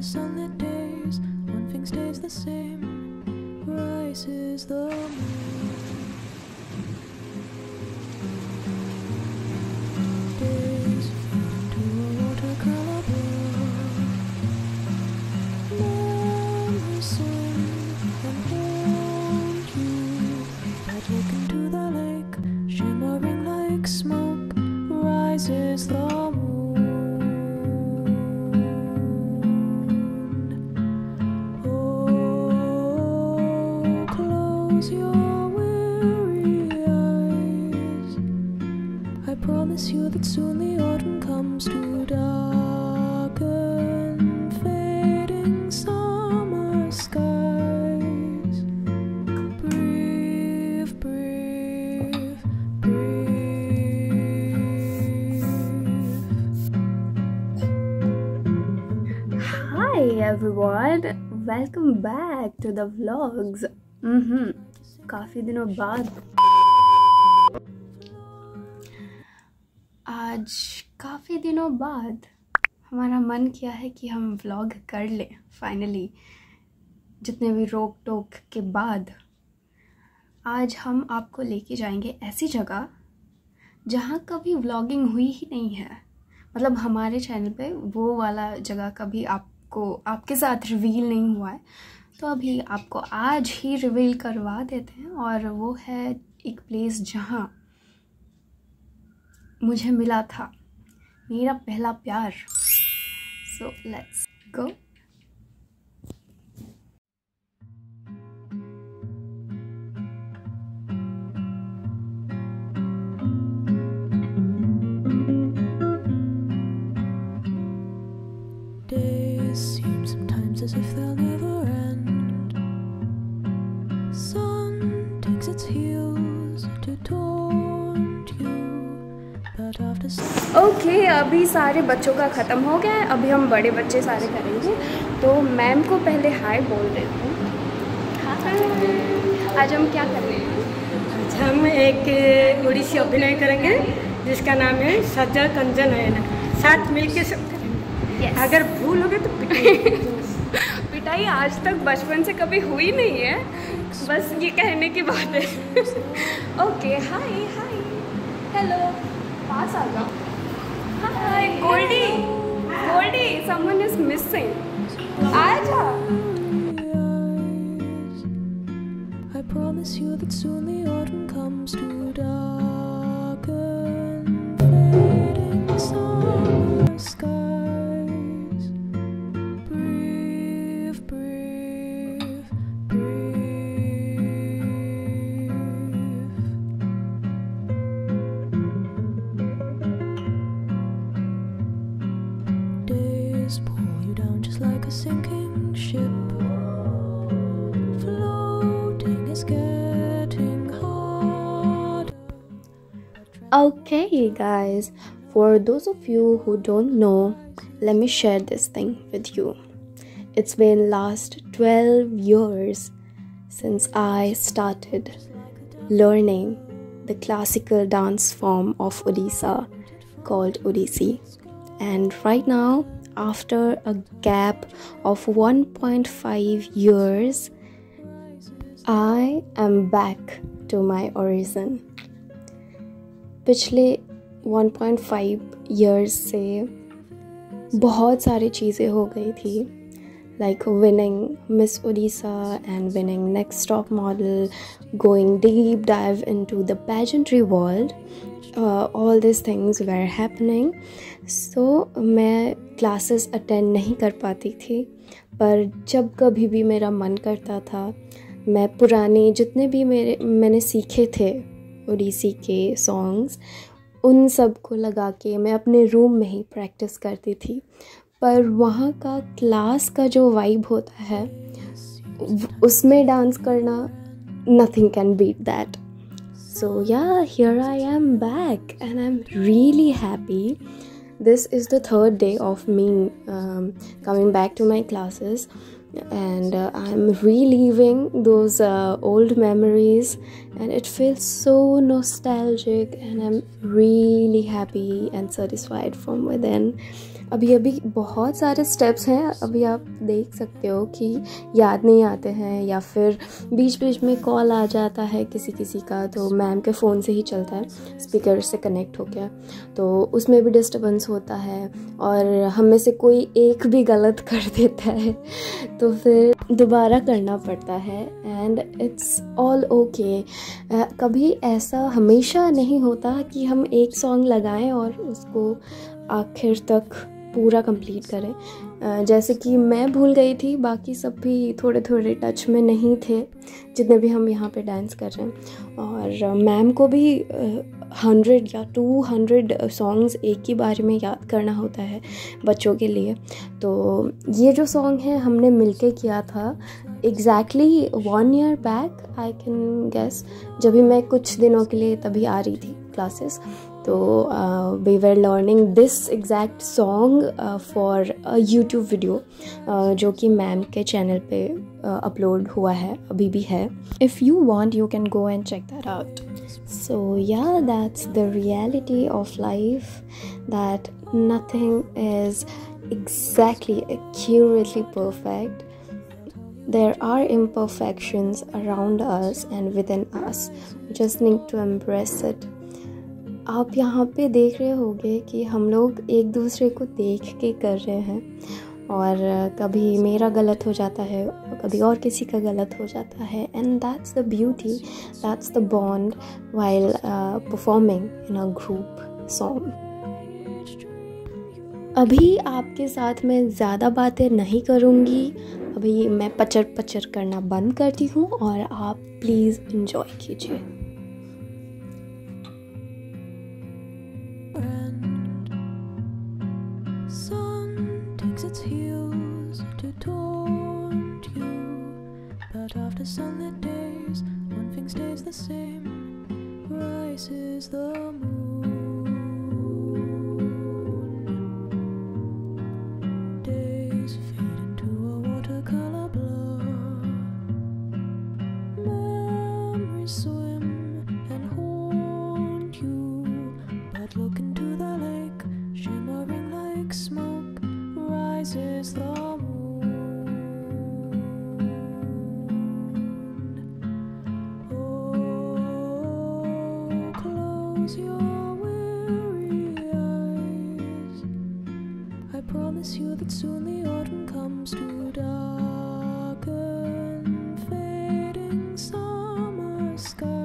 the sunlit days one thing stays the same. Rises the moon. Days to a watercolor blue. And. I look into the lake, shimmering like smoke. Rises the autumn comes to darken fading summer skies. Breathe, breathe, breathe. Hi everyone, welcome back to the vlogs. हम्म काफी दिनों बाद आज काफ़ी दिनों बाद हमारा मन किया है कि हम व्लॉग कर लें फाइनली जितने भी रोक टोक के बाद आज हम आपको लेके जाएँगे ऐसी जगह जहाँ कभी व्लॉगिंग हुई ही नहीं है। मतलब हमारे चैनल पे वो वाला जगह कभी आपको, आपके साथ रिवील नहीं हुआ है। तो अभी आपको आज ही रिवील करवा देते हैं और वो है एक प्लेस जहाँ मुझे मिला था। मेरा पहला प्यार। सो लेट्स गो ओके अभी सारे बच्चों का ख़त्म हो गया है अभी हम बड़े बच्चे सारे करेंगे। तो मैम को पहले हाय बोल देते हैं। हाय आज हम क्या कर रहे हैं? आज हम एक उड़ीसी अभिनय करेंगे जिसका नाम है सज्जा कंजन है ना। साथ मिलके सब करेंगे। Yes. अगर भूल हो गए तो पिटाई। पिटाई आज तक बचपन से कभी हुई नहीं है। बस ये कहने की बात है। ओके हाय हाय हेलो पास आ जाओ। Hi, Goldie. Goldie, someone is missing. Aja. I promise you that soon the autumn comes to darken, fading summer sky. Pull you down just like a sinking ship. Floating is getting harder. Okay, guys, for those of you who don't know, let me share this thing with you. It's been last 12 years since I started learning the classical dance form of Odisha called Odissi. And right now, after a gap of 1.5 years, I am back to my origin. पिछले 1.5 years से बहुत सारी चीज़ें हो गई थी like winning miss Orissa and winning next top model going deep dive in to the पैजेंट्री world all this things where happening so मैं classes attend नहीं कर पाती थी, पर जब कभी भी मेरा मन करता था, मैं पुराने जितने भी मेरे, मैंने सीखे थे, उड़ीसी के सॉन्ग्स उन सबको लगा के मैं अपने रूम में ही प्रैक्टिस करती थी। पर वहाँ का क्लास का जो वाइब होता है, उसमें डांस करना nothing can beat that so yeah here I am back and I am really happy this is the third day of me um, coming back to my classes. And uh, i'm reliving those uh, old memories. And it feels so nostalgic. And i'm really happy and satisfied from within अभी अभी बहुत सारे steps हैं। अभी आप देख सकते हो कि याद नहीं आते हैं या फिर बीच बीच में कॉल आ जाता है किसी किसी का तो मैम के फ़ोन से ही चलता है स्पीकर से कनेक्ट हो गया। तो उसमें भी डिस्टर्बेंस होता है और हम में से कोई एक भी गलत कर देता है तो फिर दोबारा करना पड़ता है एंड इट्स ऑल ओके कभी ऐसा हमेशा नहीं होता कि हम एक सॉन्ग लगाएँ और उसको आखिर तक पूरा कंप्लीट करें। जैसे कि मैं भूल गई थी, बाकी सब भी थोड़े थोड़े टच में नहीं थे, जितने भी हम यहाँ पे डांस कर रहे हैं। और मैम को भी हंड्रेड या टू हंड्रेड सॉन्ग्स एक ही बार में याद करना होता है बच्चों के लिए। तो ये जो सॉन्ग है, हमने मिलके किया था exactly one year back I can guess जब भी मैं कुछ दिनों के लिए तभी आ रही थी classes तो we were learning this exact song for YouTube video जो कि मैम के चैनल पे अपलोड uh, हुआ है अभी भी है if you want you can go and check that out so या that's the reality of life that nothing is exactly accurately perfect there are imperfections around us and within us we just need to embrace it आप यहाँ पे देख रहे होंगे कि हम लोग एक दूसरे को देख के कर रहे हैं और कभी मेरा गलत हो जाता है, कभी और किसी का गलत हो जाता है। And that's the beauty that's the bond while performing in a group song अभी आपके साथ मैं ज़्यादा बातें नहीं करूँगी। अभी मैं पचर पचर करना बंद करती हूँ और आप प्लीज़ इन्जॉय कीजिए। But after sunlit days, one thing stays the same rises the moon. Days fade into a watercolor blur. Memories swim and haunt you. But look into the lake, shimmering like smoke rises the moon. Summer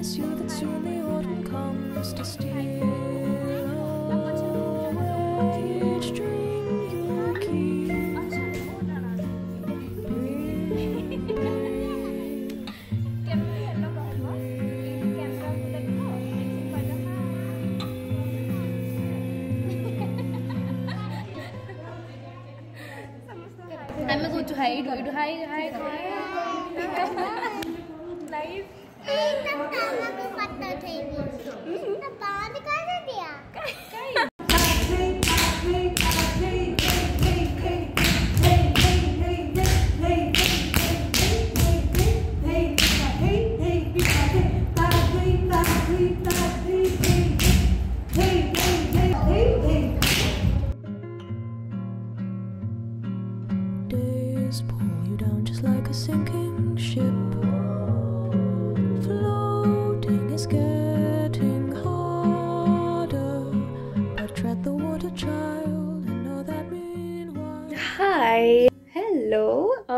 promise you that soon the autumn comes to steal away each dream you keep. I'm going to hide. Do you hide? Hide. एकदम काला को पत्ता थे तो बाँध कर दिया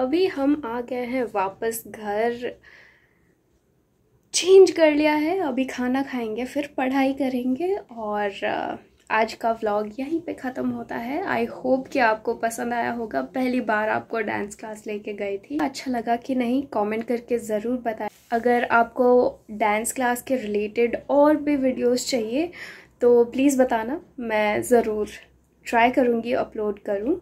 finally हम आ गए हैं वापस घर। चेंज कर लिया है, अभी खाना खाएँगे, फिर पढ़ाई करेंगे और आज का व्लॉग यहीं पे ख़त्म होता है। आई होप कि आपको पसंद आया होगा। पहली बार आपको डांस क्लास लेके गई थी। अच्छा लगा कि नहीं कमेंट करके ज़रूर बताएँ। अगर आपको डांस क्लास के रिलेटेड और भी वीडियोस चाहिए तो प्लीज़ बताना। मैं ज़रूर ट्राई करूँगी अपलोड करूँ।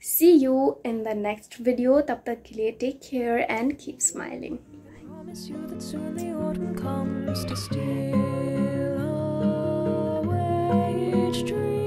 See you in the next video. Tab tak ke liye take care and keep smiling. promise you that soon the autumn comes to steal away each dream.